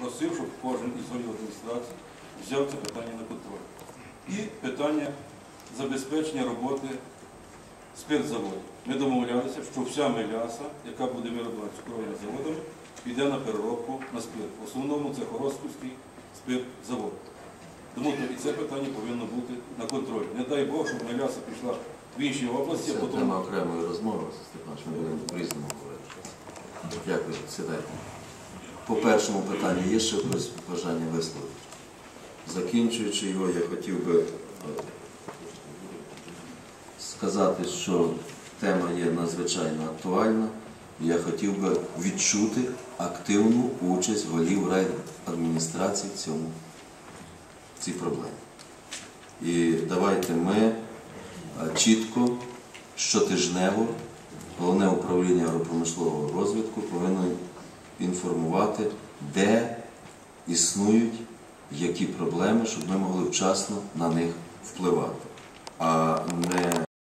просив, щоб кожен із голів адміністрації взяв це питання на контроль. І питання забезпечення роботи спиртзаводів. Ми домовлялися, що вся меляса, яка буде вироблена цукровими заводами, піде на переробку на спирт. В основному це Хоростківський спиртзавод. Тому і це питання повинно бути на контролі. Не дай Бог, щоб меляса пішла в інші області, Це а потім тема окремої розмови, Степанович, ми будемо по-різному говорити. Дякую, сідайте. По першому питанню є ще якось бажання висловити? Закінчуючи його, я хотів би е, сказати, що тема є надзвичайно актуальна. Я хотів би відчути активну участь голів райадміністрації в цьому в цій проблемі. І давайте ми е, чітко, щотижнево, головне управління агропромислового розвитку повинно інформувати, де існують які проблеми, щоб ми могли вчасно на них впливати. А